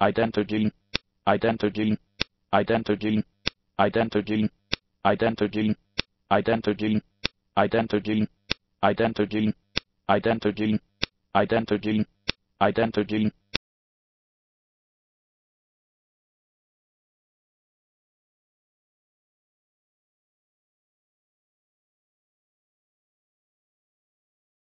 Identigene. Identigene. Identigene. Identigene. Identigene. Identigene. Identigene. Identigene. Identigene. Identigene. Identigene.